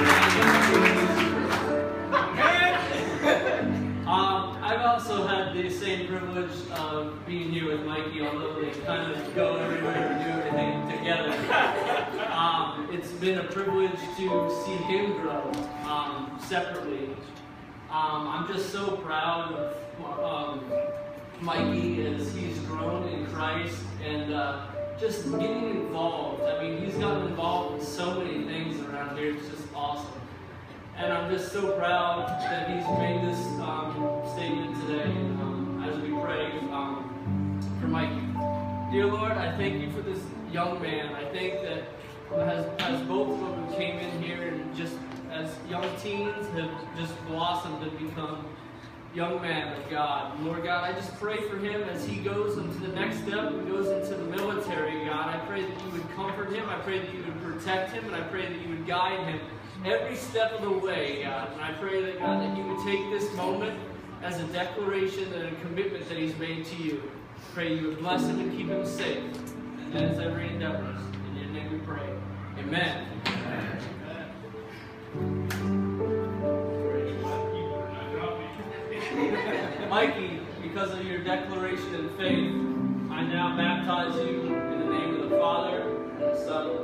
Um, I've also had the same privilege of being here with Mikey, although they kind of go everywhere and do everything together. Um, it's been a privilege to see him grow um, separately. I'm just so proud of Mikey as he's grown in Christ and uh, just getting involved. I mean, he's gotten involved in so many It's just awesome. And I'm just so proud that he's made this um, statement today um, as we pray um, for Mikey. Dear Lord, I thank you for this young man. I think that as, as both of them came in here and just as young teens have just blossomed and become young man of God. Lord God, I just pray for him as he goes into the next step and goes into the military, God. I pray that you comfort him. I pray that you would protect him, and I pray that you would guide him every step of the way, God. And I pray that, God, that you would take this moment as a declaration and a commitment that he's made to you. Pray you would bless him and keep him safe. And that is every endeavor. In your name we pray. Amen. Mikey, because of your declaration and faith, I now baptize you in the name of the Father, Son,